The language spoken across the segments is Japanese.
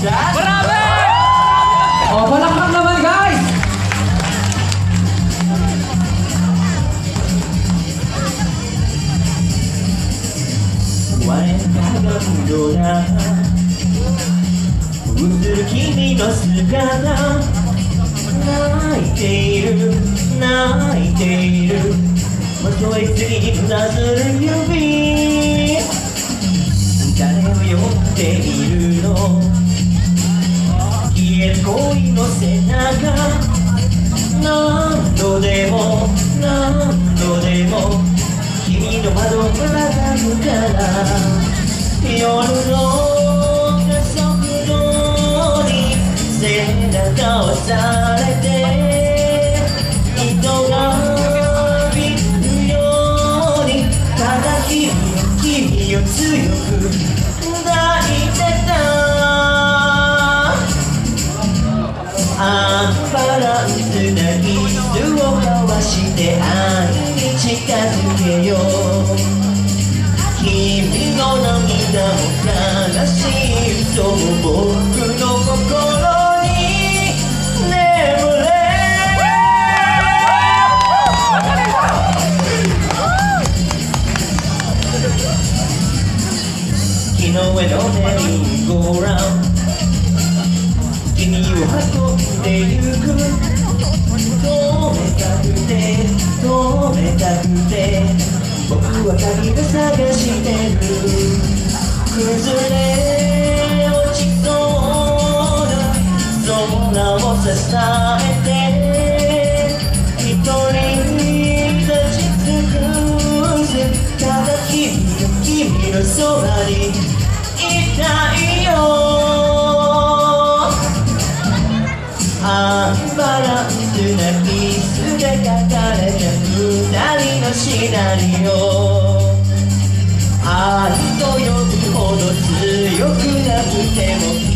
dyan? Marami! O, palakpak naman guys! 我が無だ映る君の姿泣いている泣いているまとい次になずる指誰を呼んでいるの消える恋の背中何度でも何度でも君の窓を叩くから夜の加速度に背中を押されて人が見るようにただ君の君を強く抱ランスなキスを交わして愛に近づけよう君の涙も悲しい嘘も僕の心に眠れ木の上のメリーゴーラウンド君を運んでゆく止めたくて止めたくて僕は鍵を探してる。崩れ落ちそうなそんなを支えて。で書かれた二人のシナリオ。愛と呼ぶほど強くなくても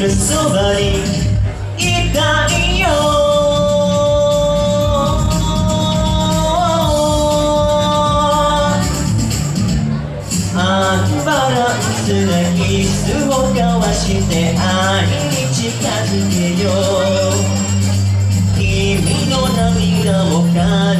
の君のそばにいたいよ。アンバランスなキスを交わして愛に近づけよう。君の涙も悲し